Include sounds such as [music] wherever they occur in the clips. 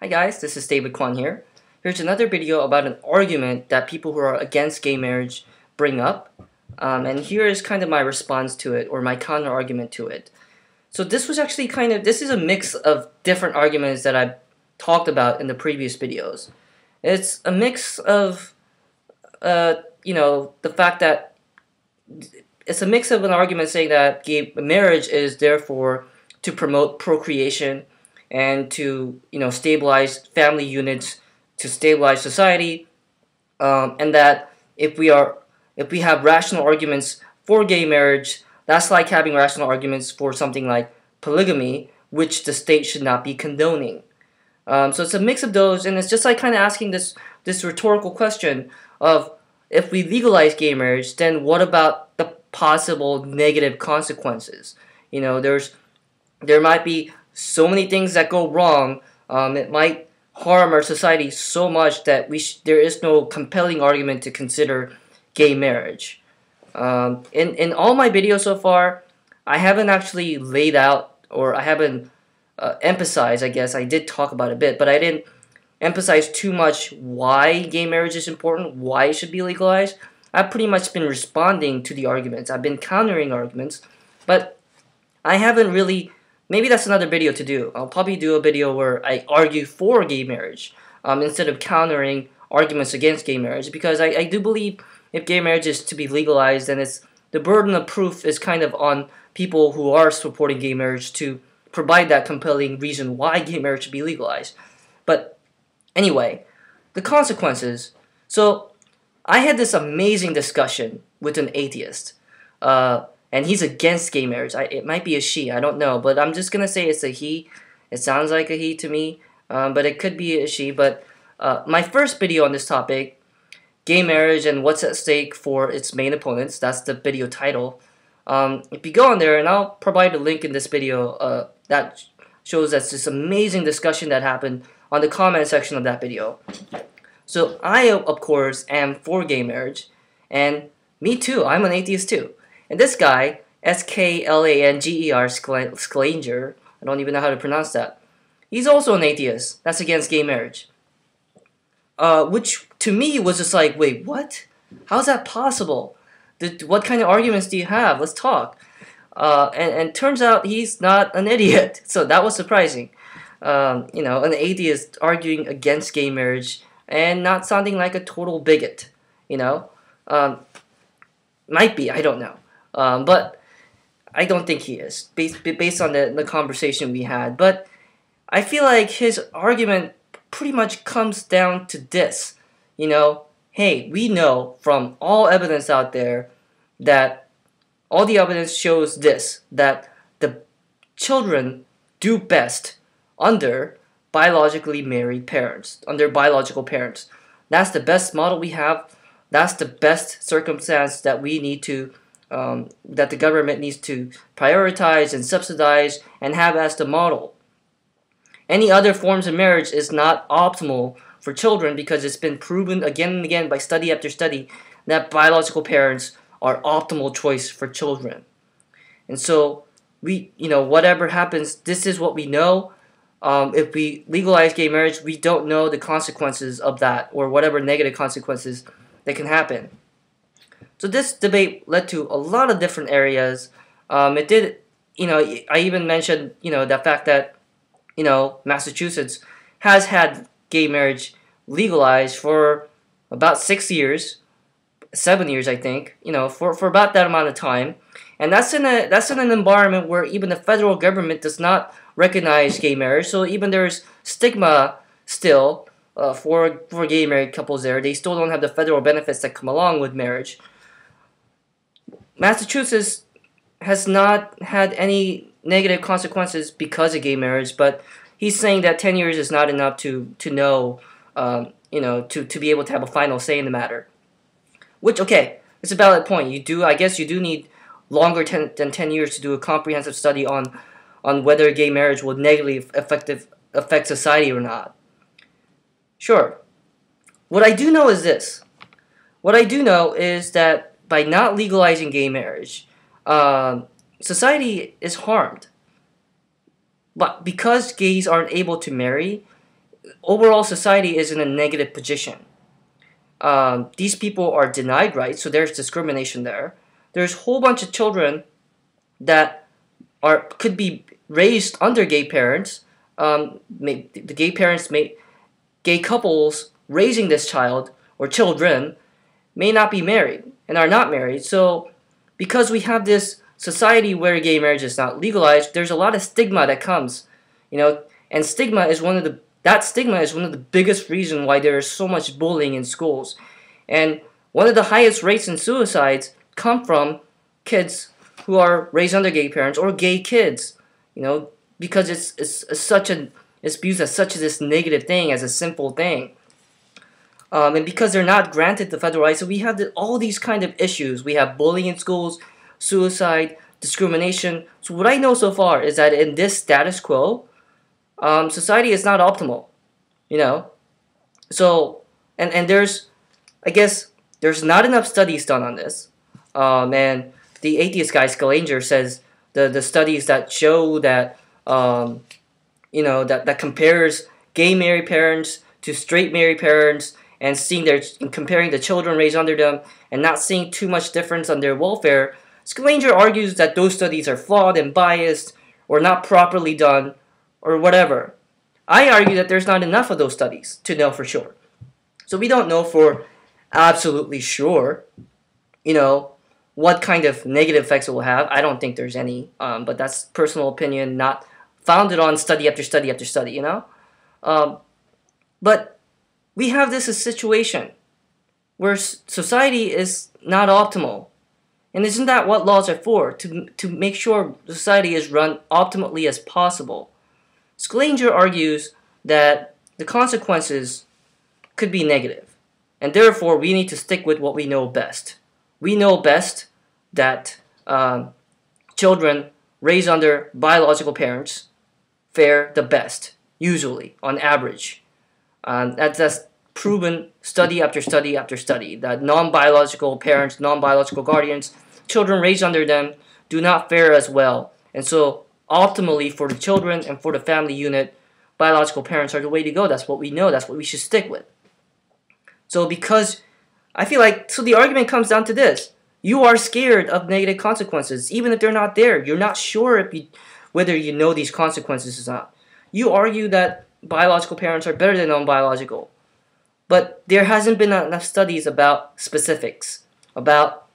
Hi guys, this is David Kwon here. Here's another video about an argument that people who are against gay marriage bring up. Um, and here is kind of my response to it, or my counter argument to it. So this was actually kind of, this is a mix of different arguments that I've talked about in the previous videos. It's a mix of, uh, you know, the fact that it's a mix of an argument saying that gay marriage is therefore to promote procreation and to you know stabilize family units to stabilize society um, and that if we are if we have rational arguments for gay marriage that's like having rational arguments for something like polygamy which the state should not be condoning. Um, so it's a mix of those and it's just like kind of asking this this rhetorical question of if we legalize gay marriage then what about the possible negative consequences? You know there's there might be so many things that go wrong. Um, it might harm our society so much that we there is no compelling argument to consider gay marriage. Um, in in all my videos so far, I haven't actually laid out or I haven't uh, emphasized. I guess I did talk about a bit, but I didn't emphasize too much why gay marriage is important, why it should be legalized. I've pretty much been responding to the arguments. I've been countering arguments, but I haven't really maybe that's another video to do. I'll probably do a video where I argue for gay marriage um, instead of countering arguments against gay marriage because I, I do believe if gay marriage is to be legalized then it's the burden of proof is kind of on people who are supporting gay marriage to provide that compelling reason why gay marriage should be legalized. But anyway, the consequences. So I had this amazing discussion with an atheist. Uh, and he's against gay marriage. I, it might be a she, I don't know, but I'm just gonna say it's a he. It sounds like a he to me, um, but it could be a she. But uh, my first video on this topic, gay marriage and what's at stake for its main opponents. That's the video title. Um, if you go on there, and I'll provide a link in this video uh, that shows that's this amazing discussion that happened on the comment section of that video. So I, of course, am for gay marriage, and me too. I'm an atheist too. And this guy, S-K-L-A-N-G-E-R, Sklanger, I don't even know how to pronounce that. He's also an atheist. That's against gay marriage. Uh, which to me was just like, wait, what? How's that possible? The, what kind of arguments do you have? Let's talk. Uh, and, and turns out he's not an [laughs] idiot. So that was surprising. Um, you know, an atheist arguing against gay marriage and not sounding like a total bigot. You know, um, might be. I don't know. Um, but I don't think he is, based, based on the, the conversation we had. But I feel like his argument pretty much comes down to this. You know, hey, we know from all evidence out there that all the evidence shows this that the children do best under biologically married parents, under biological parents. That's the best model we have. That's the best circumstance that we need to um, that the government needs to prioritize and subsidize and have as the model. Any other forms of marriage is not optimal for children because it's been proven again and again by study after study that biological parents are optimal choice for children. And so we, you know, whatever happens, this is what we know. Um, if we legalize gay marriage, we don't know the consequences of that or whatever negative consequences that can happen. So this debate led to a lot of different areas. Um, it did, you know, I even mentioned, you know, the fact that, you know, Massachusetts has had gay marriage legalized for about six years, seven years, I think, you know, for, for about that amount of time. And that's in a that's in an environment where even the federal government does not recognize gay marriage. So even there's stigma still uh, for for gay married couples there. They still don't have the federal benefits that come along with marriage. Massachusetts has not had any negative consequences because of gay marriage, but he's saying that 10 years is not enough to, to know, um, you know, to, to be able to have a final say in the matter. Which, okay, it's a valid point. You do, I guess you do need longer ten, than 10 years to do a comprehensive study on, on whether gay marriage will negatively affect, affect society or not. Sure. What I do know is this. What I do know is that by not legalizing gay marriage, uh, society is harmed. But because gays aren't able to marry, overall society is in a negative position. Um, these people are denied rights, so there's discrimination there. There's a whole bunch of children that are could be raised under gay parents. Um, may, the gay parents may, gay couples raising this child or children may not be married and are not married. So, because we have this society where gay marriage is not legalized, there's a lot of stigma that comes, you know, and stigma is one of the that stigma is one of the biggest reason why there is so much bullying in schools, and one of the highest rates in suicides come from kids who are raised under gay parents or gay kids, you know, because it's it's, it's such a it's viewed as such a this negative thing as a simple thing. Um, and because they're not granted the federal rights, so we have the, all these kind of issues. We have bullying in schools, suicide, discrimination. So what I know so far is that in this status quo, um, society is not optimal. You know, so and and there's, I guess there's not enough studies done on this. Um, and the atheist guy Sklanger says the the studies that show that um, you know that that compares gay married parents to straight married parents and seeing their comparing the children raised under them and not seeing too much difference on their welfare Sklanger argues that those studies are flawed and biased or not properly done or whatever. I argue that there's not enough of those studies to know for sure. So we don't know for absolutely sure, you know, what kind of negative effects it will have. I don't think there's any, um, but that's personal opinion, not founded on study after study after study, you know? Um, but we have this situation where society is not optimal and isn't that what laws are for? To, to make sure society is run optimally as possible. Sklanger argues that the consequences could be negative, and therefore we need to stick with what we know best. We know best that um, children raised under biological parents fare the best, usually, on average. Um, that's, that's proven study after study after study that non-biological parents, non-biological guardians, children raised under them do not fare as well. And so ultimately for the children and for the family unit, biological parents are the way to go. That's what we know. That's what we should stick with. So because I feel like so the argument comes down to this. You are scared of negative consequences even if they're not there. You're not sure if you whether you know these consequences or not. You argue that biological parents are better than non-biological. But there hasn't been enough studies about specifics, about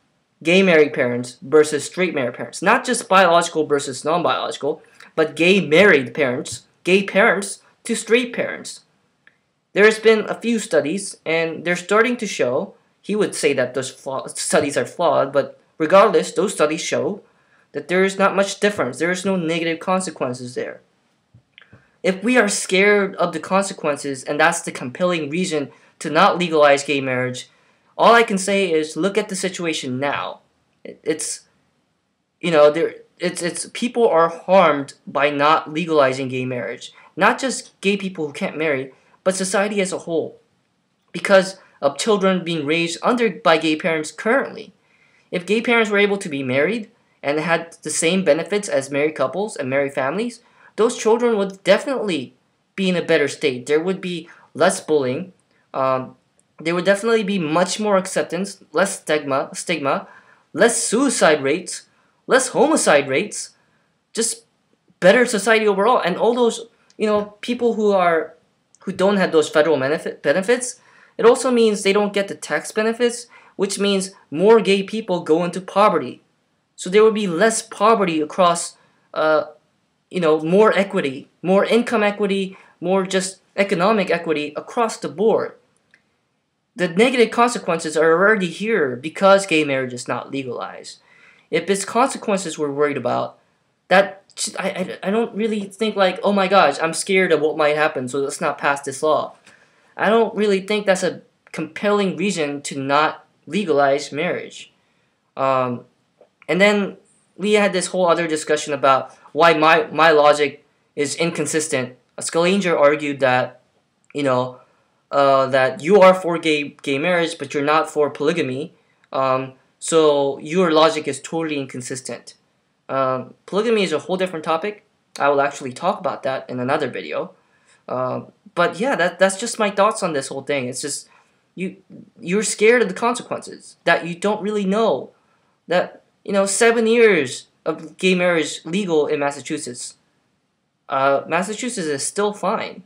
gay married parents versus straight married parents. Not just biological versus non biological, but gay married parents, gay parents to straight parents. There has been a few studies, and they're starting to show. He would say that those studies are flawed, but regardless, those studies show that there is not much difference. There is no negative consequences there. If we are scared of the consequences, and that's the compelling reason to not legalize gay marriage, all I can say is look at the situation now. It's you know there it's it's people are harmed by not legalizing gay marriage. Not just gay people who can't marry, but society as a whole. Because of children being raised under by gay parents currently. If gay parents were able to be married and had the same benefits as married couples and married families, those children would definitely be in a better state. There would be less bullying. Um, there would definitely be much more acceptance, less stigma, stigma, less suicide rates, less homicide rates, just better society overall. And all those, you know, people who are who don't have those federal benefit, benefits, it also means they don't get the tax benefits, which means more gay people go into poverty. So there would be less poverty across, uh, you know, more equity, more income equity, more just economic equity across the board the negative consequences are already here because gay marriage is not legalized. If its consequences we're worried about, that I, I, I don't really think like, oh my gosh, I'm scared of what might happen, so let's not pass this law. I don't really think that's a compelling reason to not legalize marriage. Um, and then we had this whole other discussion about why my, my logic is inconsistent. Sklanger argued that, you know, uh, that you are for gay gay marriage, but you're not for polygamy. Um, so your logic is totally inconsistent. Um, polygamy is a whole different topic. I will actually talk about that in another video. Um, but yeah, that that's just my thoughts on this whole thing. It's just you you're scared of the consequences that you don't really know that you know seven years of gay marriage legal in Massachusetts. Uh, Massachusetts is still fine.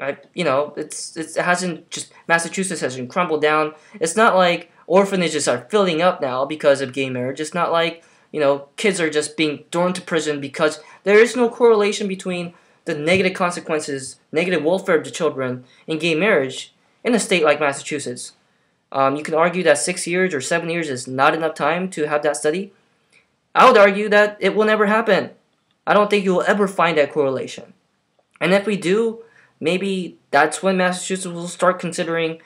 I, you know, it's, it's it hasn't just Massachusetts hasn't crumbled down. It's not like orphanages are filling up now because of gay marriage. It's not like you know kids are just being thrown to prison because there is no correlation between the negative consequences, negative welfare of the children in gay marriage in a state like Massachusetts. Um, you can argue that six years or seven years is not enough time to have that study. I would argue that it will never happen. I don't think you will ever find that correlation. And if we do, maybe that's when Massachusetts will start considering,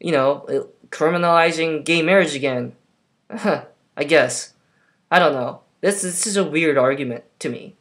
you know, criminalizing gay marriage again. [laughs] I guess. I don't know. This, this is a weird argument to me.